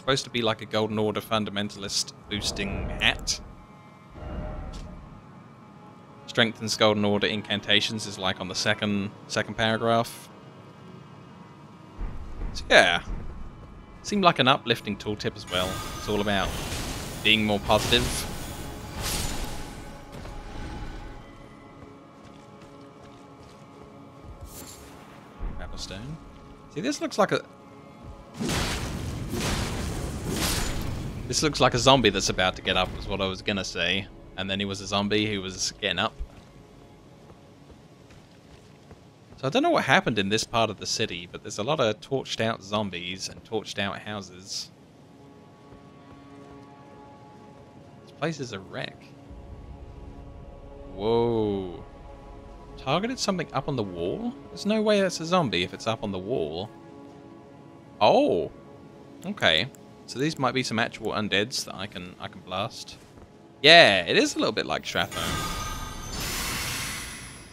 supposed to be like a Golden Order fundamentalist boosting hat. Strengthens Golden Order incantations is like on the second second paragraph. So yeah, seemed like an uplifting tooltip as well. It's all about being more positive. Apple Stone. See, this looks like a This looks like a zombie that's about to get up, is what I was gonna say. And then he was a zombie who was getting up. So I don't know what happened in this part of the city, but there's a lot of torched out zombies and torched out houses. This place is a wreck. Whoa. Targeted something up on the wall? There's no way that's a zombie if it's up on the wall. Oh. Okay. So these might be some actual undeads that I can I can blast. Yeah, it is a little bit like Stratho.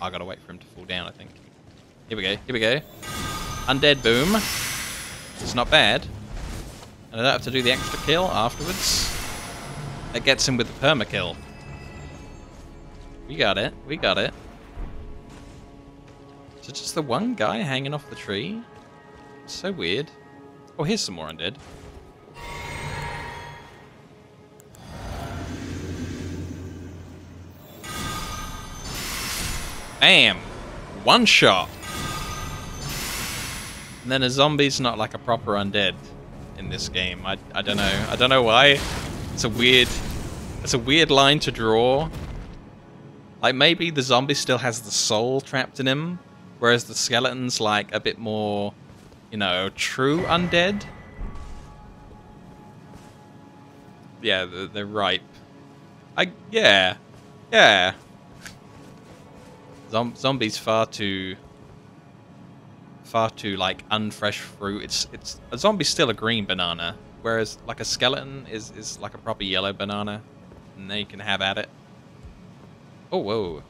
I gotta wait for him to fall down, I think. Here we go, here we go. Undead boom. It's not bad. And I don't have to do the extra kill afterwards. That gets him with the perma kill. We got it, we got it. It just the one guy hanging off the tree? It's so weird. Oh, here's some more undead. Bam! One shot! And then a zombie's not like a proper undead in this game. I, I don't know. I don't know why. It's a weird... It's a weird line to draw. Like, maybe the zombie still has the soul trapped in him, whereas the skeleton's, like, a bit more, you know, true undead. Yeah, they're, ripe. I... Yeah. Yeah. Zom zombies far too far too like unfresh fruit. It's it's a zombie's still a green banana, whereas like a skeleton is is like a proper yellow banana, and they can have at it. Oh whoa.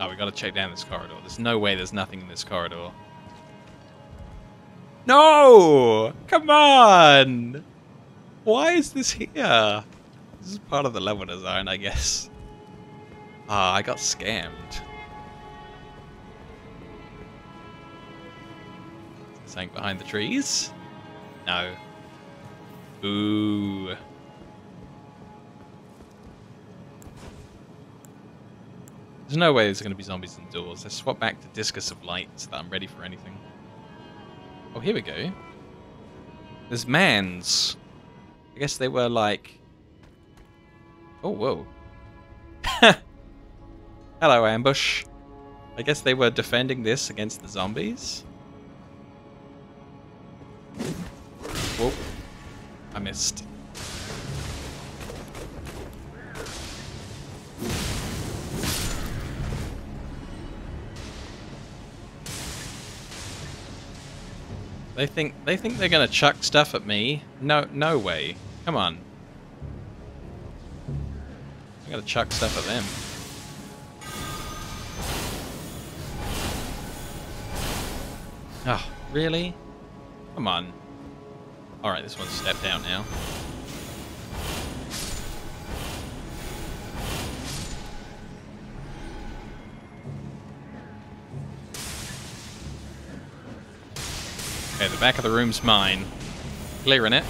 Oh, we gotta check down this corridor. There's no way there's nothing in this corridor. No! Come on! Why is this here? This is part of the level design, I guess. Ah, I got scammed. Something behind the trees? No. Ooh. There's no way there's going to be zombies indoors. Let's swap back to Discus of Light so that I'm ready for anything. Oh, here we go. There's mans. I guess they were like... Oh, whoa. Hello, ambush. I guess they were defending this against the zombies. Whoa. I missed. They think they think they're gonna chuck stuff at me. No, no way. Come on. I'm gonna chuck stuff at them. Oh, really? Come on. Alright, this one's stepped out now. Okay, the back of the room's mine. Clearing it.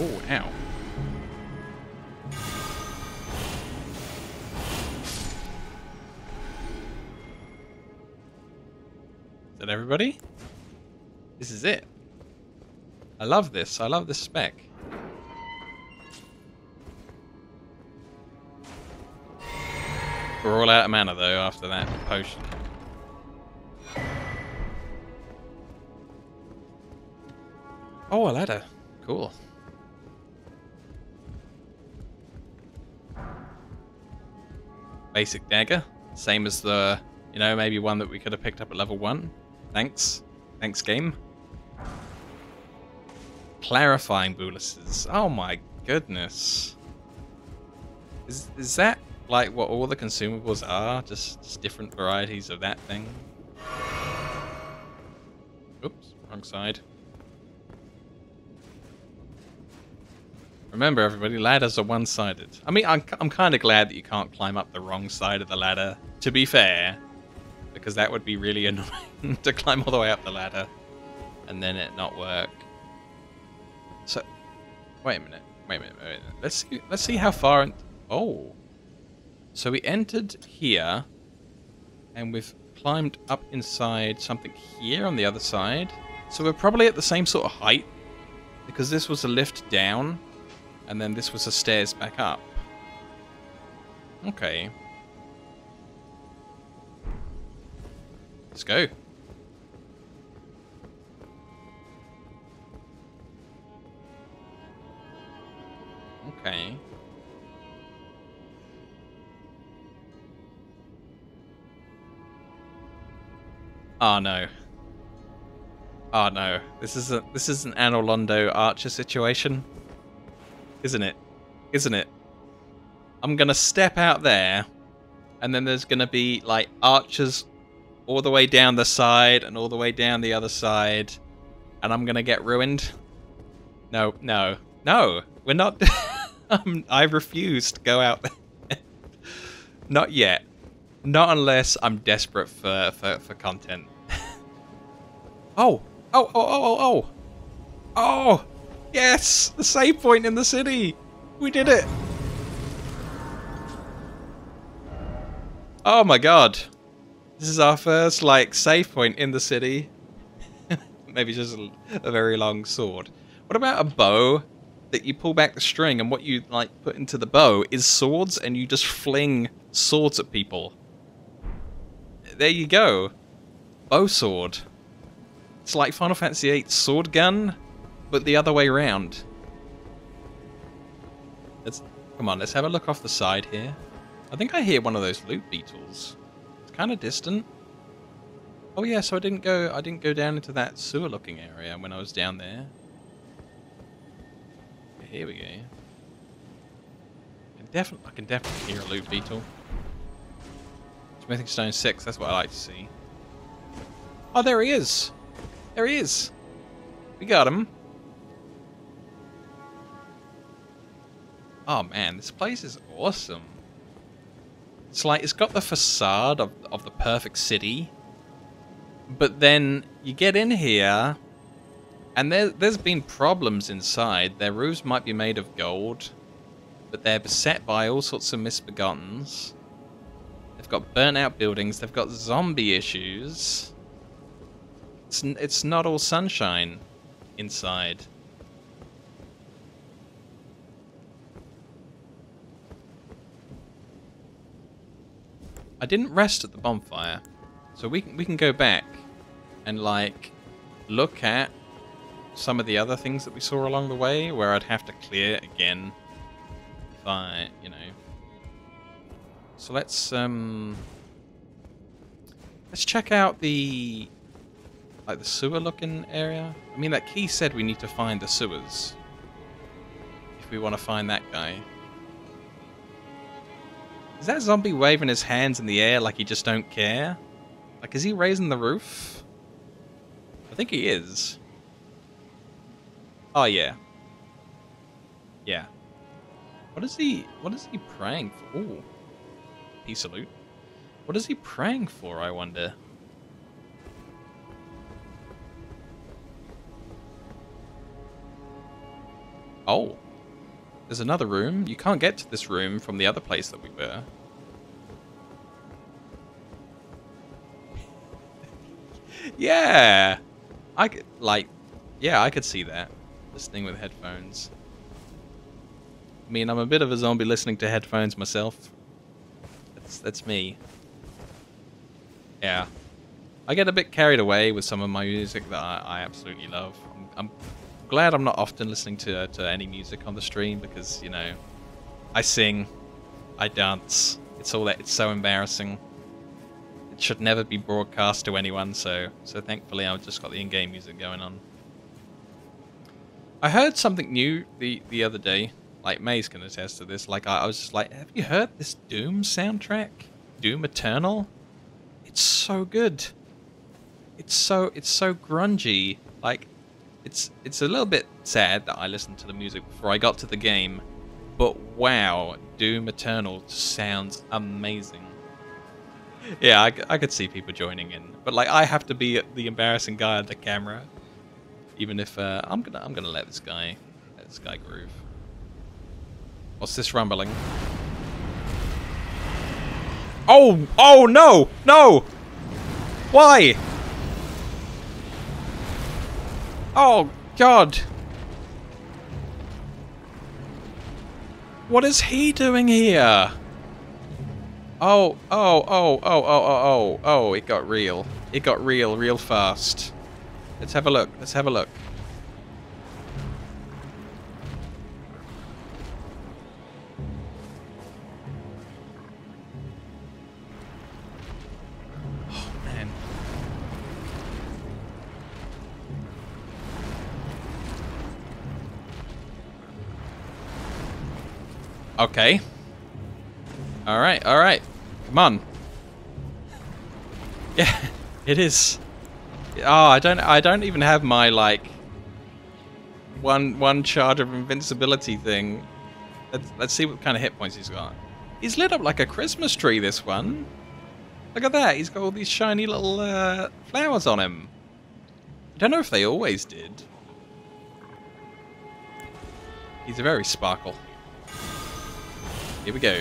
Oh, ow. Is that everybody? This is it. I love this. I love this spec. We're all out of mana though after that potion. Oh, a ladder. Cool. basic dagger. Same as the, you know, maybe one that we could have picked up at level 1. Thanks. Thanks, game. Clarifying boluses. Oh my goodness. Is, is that like what all the consumables are? Just, just different varieties of that thing? Oops, wrong side. Remember, everybody, ladders are one-sided. I mean, I'm, I'm kind of glad that you can't climb up the wrong side of the ladder, to be fair. Because that would be really annoying to climb all the way up the ladder and then it not work. So, wait a minute. Wait a minute. Wait a minute. Let's see, let's see how far... oh. So we entered here, and we've climbed up inside something here on the other side. So we're probably at the same sort of height, because this was a lift down, and then this was a stairs back up. Okay. Let's go. Okay. Oh no. Oh no. This is a this is an Anor Londo Archer situation isn't it? Isn't it? I'm gonna step out there, and then there's gonna be like archers all the way down the side and all the way down the other side, and I'm gonna get ruined. No, no, no. We're not. um, I refuse to go out there. not yet. Not unless I'm desperate for for, for content. oh, oh, oh, oh, oh, oh, oh. Yes! The save point in the city! We did it! Oh my god. This is our first, like, save point in the city. Maybe just a, a, very long sword. What about a bow that you pull back the string and what you, like, put into the bow is swords and you just fling swords at people? There you go. Bow sword. It's like Final Fantasy VIII sword gun, but the other way around. Let's come on. Let's have a look off the side here. I think I hear one of those loot beetles. It's kind of distant. Oh yeah, so I didn't go. I didn't go down into that sewer-looking area when I was down there. Here we go. I can definitely, I can definitely hear a loot beetle. Smithing stone six. That's what I like to see. Oh, there he is. There he is. We got him. Oh man, this place is awesome. It's like, it's got the facade of, of the perfect city. But then you get in here, and there, there's been problems inside. Their roofs might be made of gold, but they're beset by all sorts of misbegottens. They've got burnt out buildings, they've got zombie issues. It's, it's not all sunshine inside. I didn't rest at the bonfire, so we can, we can go back and like look at some of the other things that we saw along the way where I'd have to clear again if I, you know. So let's um let's check out the like the sewer looking area. I mean that key said we need to find the sewers if we want to find that guy. Is that zombie waving his hands in the air like he just don't care? Like, is he raising the roof? I think he is. Oh, yeah. Yeah. What is he, what is he praying for? Ooh. Peace salute. What is he praying for, I wonder? Oh. There's another room. You can't get to this room from the other place that we were. yeah! I could, like, yeah, I could see that. Listening with headphones. I mean, I'm a bit of a zombie listening to headphones myself. That's, that's me. Yeah. I get a bit carried away with some of my music that I, I absolutely love. I'm, I'm glad I'm not often listening to, to any music on the stream because, you know, I sing, I dance, It's all that. It's so embarrassing. It should never be broadcast to anyone. So, so thankfully, I've just got the in-game music going on. I heard something new the the other day. Like May's can attest to this. Like I, I was just like, have you heard this Doom soundtrack? Doom Eternal. It's so good. It's so it's so grungy. Like it's it's a little bit sad that I listened to the music before I got to the game, but wow, Doom Eternal sounds amazing. Yeah, I, I could see people joining in, but like I have to be the embarrassing guy at the camera, even if uh, I'm gonna I'm gonna let this guy let this guy groove. What's this rumbling? Oh oh no no! Why? Oh, God. What is he doing here? Oh, oh, oh, oh, oh, oh, oh, oh, it got real. It got real, real fast. Let's have a look. Let's have a look. Oh, okay. Alright, alright. Come on. Yeah, it is. Oh, I don't I don't even have my like one one charge of invincibility thing. Let's let's see what kind of hit points he's got. He's lit up like a Christmas tree, this one. Look at that, he's got all these shiny little uh, flowers on him. I don't know if they always did. He's a very sparkle. Here we go.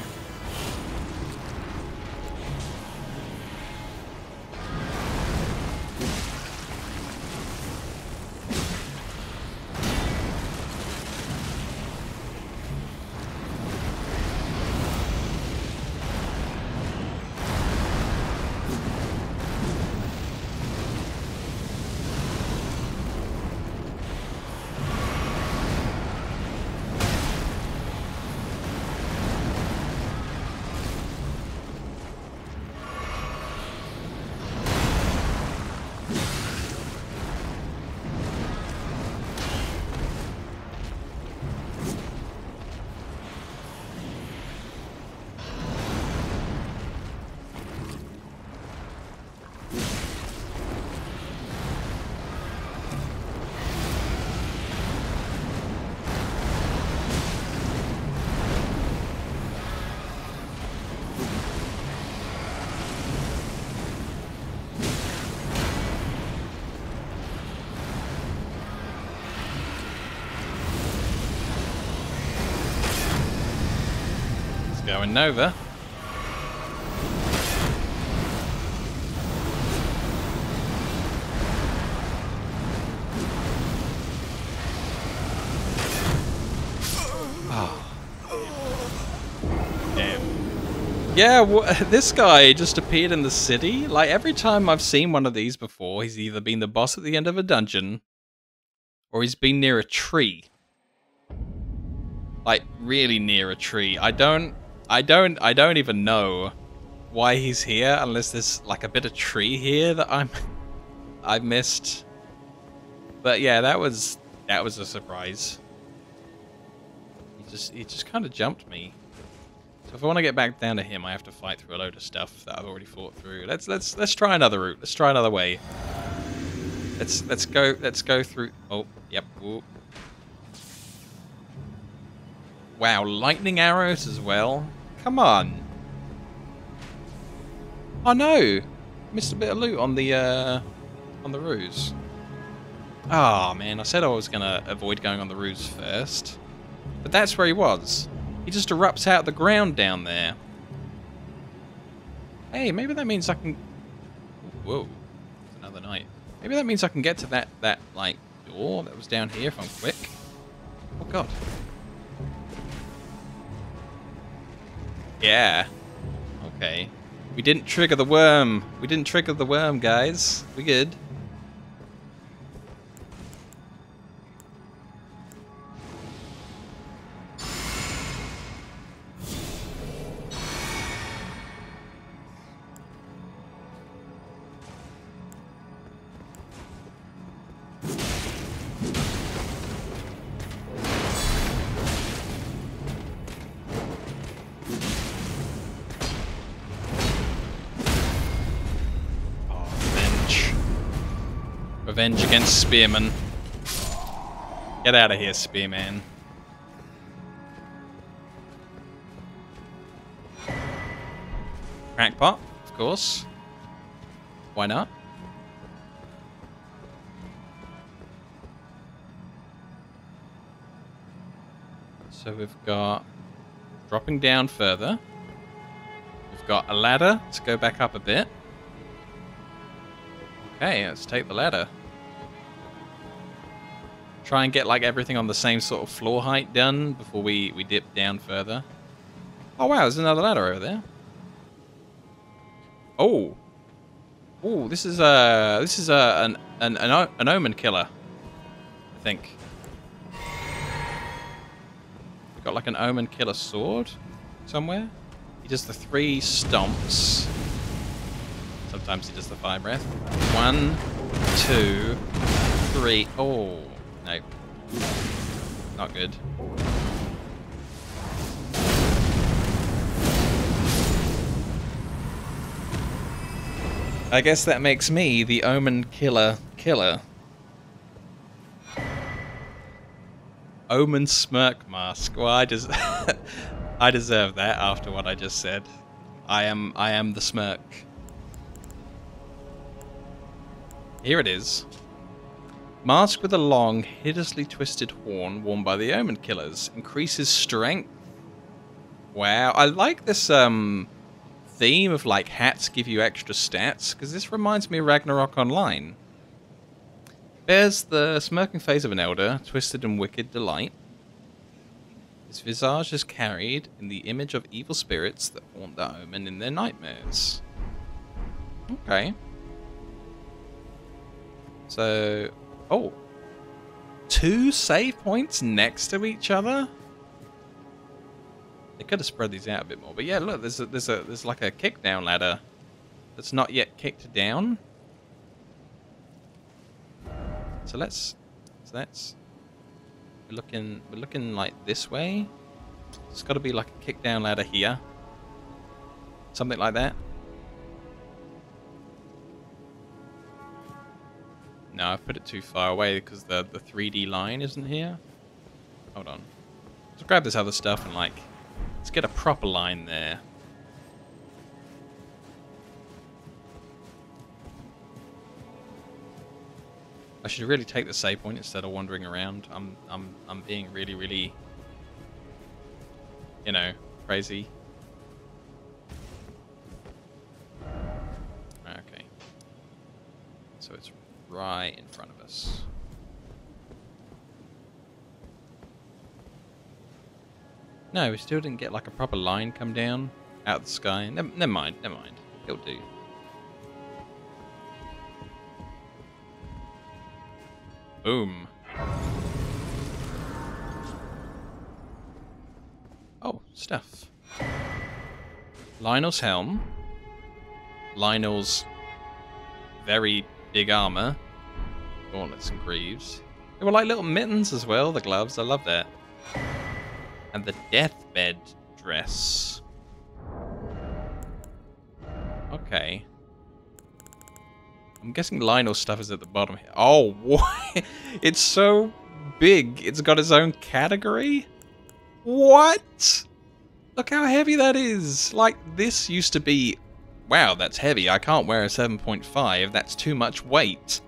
Going Nova. Ah. Damn. Yeah, this guy just appeared in the city. Like, every time I've seen one of these before, he's either been the boss at the end of a dungeon, or he's been near a tree. Like, really near a tree. I don't I don't I don't even know why he's here unless there's like a bit of tree here that I'm I missed. But yeah, that was that was a surprise. He just he just kind of jumped me. So if I want to get back down to him, I have to fight through a load of stuff that I've already fought through. Let's let's let's try another route. Let's try another way. Let's let's go let's go through. Oh, yep. Ooh. Wow, lightning arrows as well. Come on. Oh no! Missed a bit of loot on the uh, on the ruse. Ah oh, man, I said I was gonna avoid going on the ruse first. But that's where he was. He just erupts out the ground down there. Hey, maybe that means I can... Whoa, another knight. Maybe that means I can get to that, that like, door that was down here if I'm quick. Oh god. Yeah. Okay. We didn't trigger the worm. We didn't trigger the worm, guys. We good. Spearman. Get out of here, Spearman. Crackpot, of course. Why not? So we've got dropping down further. We've got a ladder to go back up a bit. Okay, let's take the ladder. Try and get like everything on the same sort of floor height done before we, we dip down further. Oh wow, there's another ladder over there. Oh. Oh, this is a this is a an an an, an omen killer. I think. We've got like an omen killer sword somewhere. He does the three stomps. Sometimes he does the fire breath. One, two, three. Oh, no. Not good. I guess that makes me the Omen Killer Killer. Omen Smirk Mask. Well, I just I deserve that after what I just said. I am I am the smirk. Here it is. Mask with a long, hideously twisted horn worn by the Omen Killers. Increases strength. Wow, I like this um theme of like hats give you extra stats, because this reminds me of Ragnarok Online. Bears the smirking face of an elder, twisted in wicked delight. His visage is carried in the image of evil spirits that haunt the omen in their nightmares. Okay. So, oh, two save points next to each other. They could have spread these out a bit more, but yeah, look, there's a, there's a there's like a kick down ladder that's not yet kicked down. So let's so that's we're looking we're looking like this way. It's got to be like a kick down ladder here, something like that. No, I've put it too far away because the the 3D line isn't here. Hold on. Let's grab this other stuff and like Let's get a proper line there. I should really take the save point instead of wandering around. I'm I'm I'm being really really you know, crazy. Right in front of us. No, we still didn't get like a proper line come down out of the sky. Never, never mind, never mind. It'll do. Boom. Oh, stuff. Lionel's helm. Lionel's very big armor. Gauntlets and greaves. They were like little mittens as well, the gloves. I love that and the deathbed dress. Okay. I'm guessing Lionel's stuff is at the bottom here. Oh, what? It's so big. It's got its own category? What? Look how heavy that is. Like, this used to be... Wow, that's heavy. I can't wear a 7.5. That's too much weight.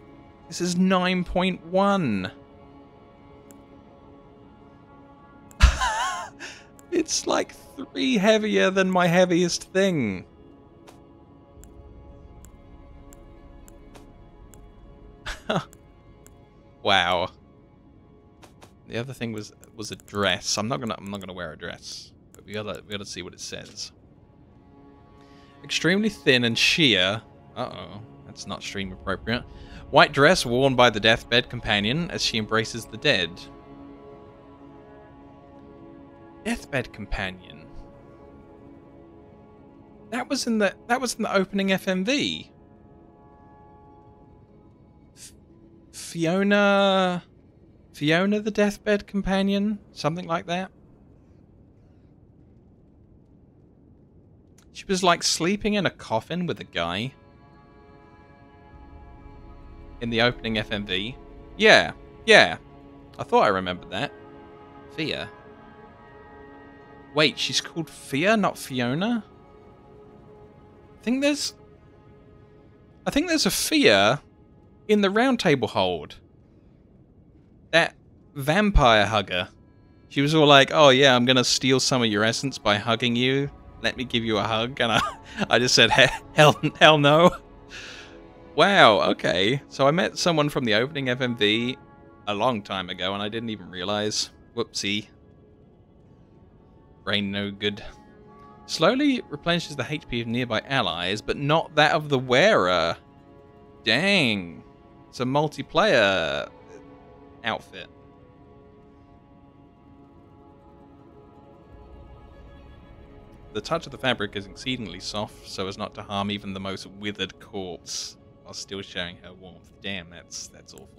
This is 9.1. It's like three heavier than my heaviest thing. wow. The other thing was was a dress. I'm not gonna I'm not gonna wear a dress. But we gotta we gotta see what it says. Extremely thin and sheer. Uh oh, that's not stream appropriate. White dress worn by the deathbed companion as she embraces the dead. Deathbed Companion. That was in the that was in the opening FMV. F Fiona Fiona the Deathbed Companion, something like that. She was like sleeping in a coffin with a guy. In the opening FMV. Yeah, yeah. I thought I remembered that. Fia. Wait, she's called Fia, not Fiona? I think there's... I think there's a Fia in the Roundtable Hold. That vampire hugger. She was all like, oh yeah, I'm gonna steal some of your essence by hugging you. Let me give you a hug. And I, I just said, hell, hell no. Wow, okay. So I met someone from the opening FMV a long time ago and I didn't even realize. Whoopsie. Brain no good. Slowly replenishes the HP of nearby allies, but not that of the wearer. Dang. It's a multiplayer outfit. The touch of the fabric is exceedingly soft, so as not to harm even the most withered corpse, while still showing her warmth. Damn, that's that's awful.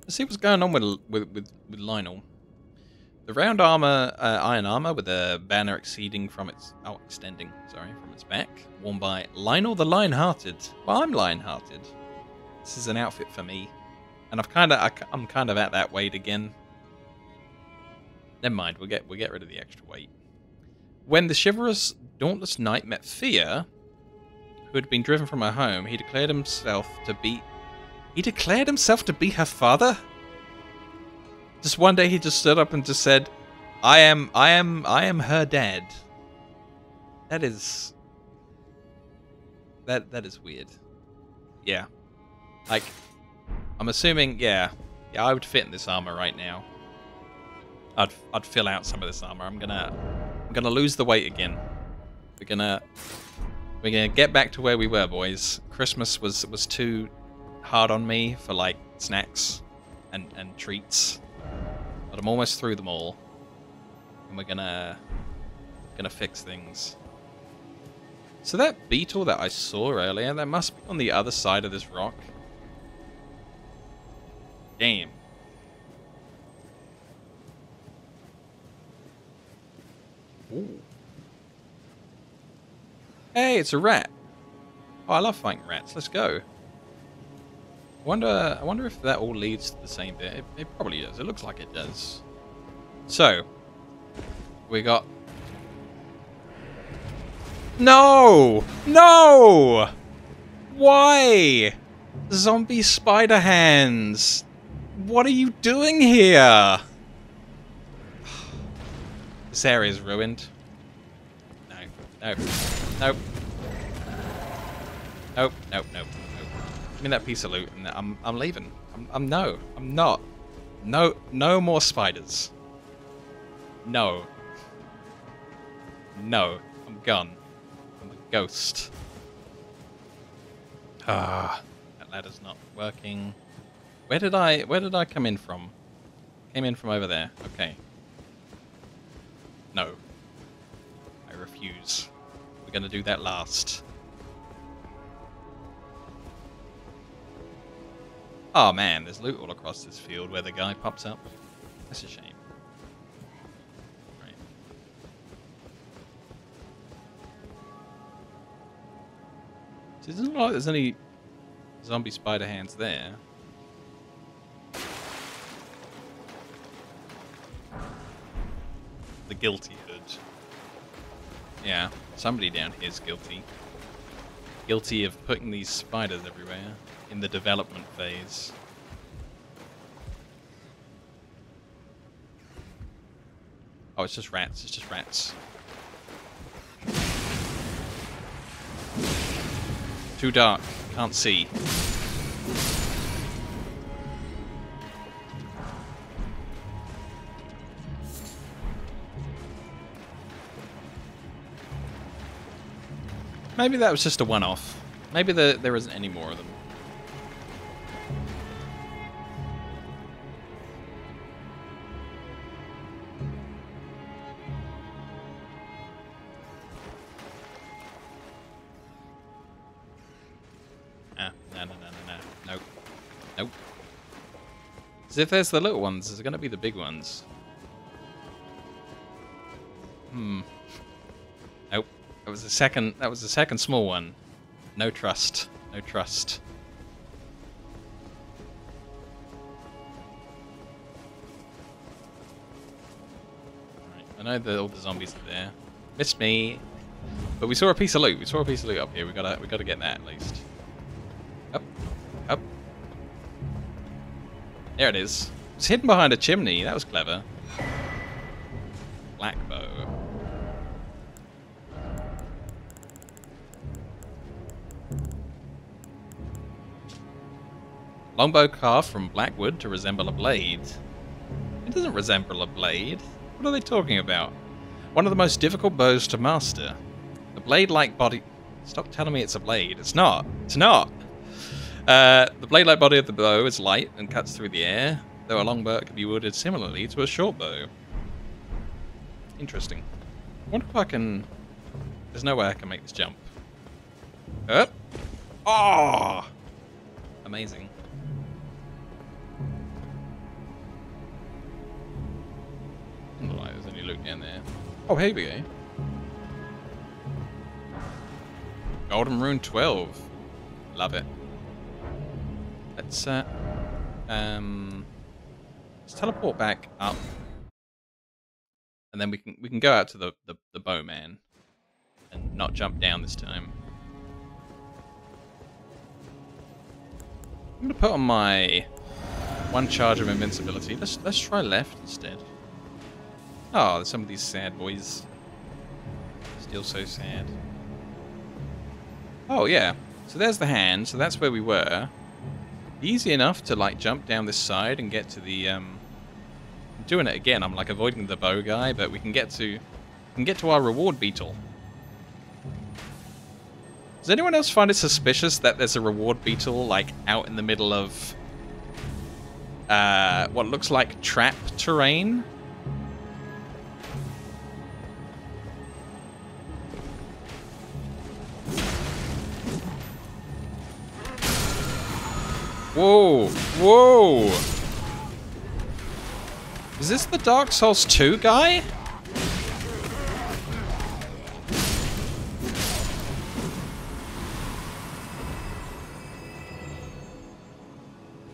Let's see what's going on with with with, with Lionel. The round armor, uh, iron armor, with a banner exceeding from its oh, extending, sorry, from its back, worn by Lionel the Lion-Hearted. Well, I'm Lion-Hearted. This is an outfit for me, and I've kind of I'm kind of at that weight again. Never mind, we'll get we'll get rid of the extra weight. When the chivalrous, dauntless knight met Fia, who had been driven from her home, he declared himself to be. He declared himself to be her father. Just one day, he just stood up and just said, "I am, I am, I am her dad." That is. That that is weird. Yeah, like, I'm assuming, yeah, yeah, I would fit in this armor right now. I'd I'd fill out some of this armor. I'm gonna I'm gonna lose the weight again. We're gonna we're gonna get back to where we were, boys. Christmas was was too hard on me for like snacks and and treats, but I'm almost through them all, and we're gonna gonna fix things. So that beetle that I saw earlier, that must be on the other side of this rock. Damn. Ooh. Hey, it's a rat. Oh, I love fighting rats. Let's go. I wonder, I wonder if that all leads to the same bit. It, it probably does. It looks like it does. So, we got... No! No! Why? Zombie spider hands. What are you doing here? This area is ruined. No, no, nope. Nope, nope, nope, nope. Give me that piece of loot and I'm, I'm leaving. I'm, I'm no, I'm not. No, no more spiders. No. No, I'm gone. I'm a ghost. Ah, that ladder's not working. Where did I, where did I come in from? Came in from over there. Okay. No. I refuse. To do that last. Oh man, there's loot all across this field where the guy pops up. That's a shame. Right. It doesn't look like there's any zombie spider hands there. the guilty. Yeah, somebody down here is guilty. Guilty of putting these spiders everywhere in the development phase. Oh, it's just rats. It's just rats. Too dark. Can't see. Maybe that was just a one-off. Maybe the, there isn't any more of them. Ah, no, no, no, no, no. Nope. Nope. Because if there's the little ones, there's going to be the big ones. Hmm was the second. That was the second small one. No trust. No trust. I know that all the zombies are there. Missed me. But we saw a piece of loot. We saw a piece of loot up here. We gotta. We gotta get that at least. Up. Up. There it is. It's hidden behind a chimney. That was clever. Longbow carved from blackwood to resemble a blade. It doesn't resemble a blade. What are they talking about? One of the most difficult bows to master. The blade-like body... Stop telling me it's a blade. It's not. It's not. Uh, the blade-like body of the bow is light and cuts through the air, though a longbow can be wielded similarly to a short bow. Interesting. I wonder if I can... There's no way I can make this jump. Up. Oh! Amazing. Doesn't look like there's any loot down there. Oh, here we go. Golden Rune 12. Love it. Let's, uh, um, let's teleport back up. And then we can we can go out to the, the, the bowman and not jump down this time. I'm gonna put on my one charge of invincibility. Let's let's try left instead. Oh, some of these sad boys. Still so sad. Oh yeah. So there's the hand. So that's where we were. Easy enough to like jump down this side and get to the um I'm doing it again. I'm like avoiding the bow guy, but we can get to we can get to our reward beetle. Does anyone else find it suspicious that there's a reward beetle like out in the middle of uh, what looks like trap terrain? Whoa! Whoa! Is this the Dark Souls 2 guy?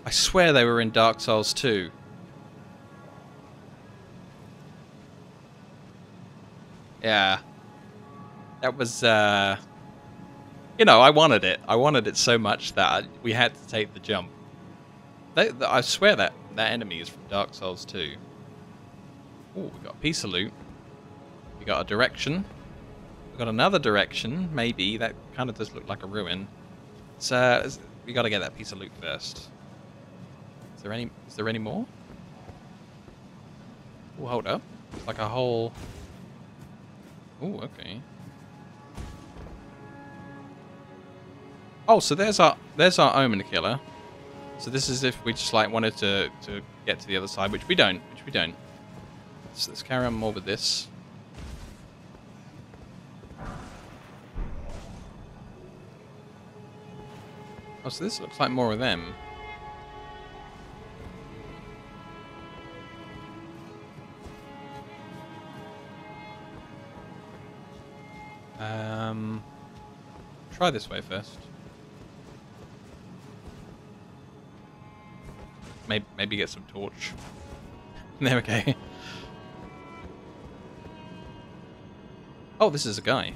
I swear they were in Dark Souls 2. Yeah. That was, uh... You know, I wanted it. I wanted it so much that we had to take the jump. I swear that that enemy is from Dark Souls 2. Oh, we got a piece of loot. We got a direction. We got another direction. Maybe that kind of does look like a ruin. So we got to get that piece of loot first. Is there any? Is there any more? Oh, hold up. It's like a whole. Oh, okay. Oh, so there's our there's our omen killer. So this is if we just like wanted to to get to the other side, which we don't, which we don't. So let's carry on more with this. Oh, so this looks like more of them. Um, try this way first. Maybe, maybe get some torch. there we go. Oh, this is a guy.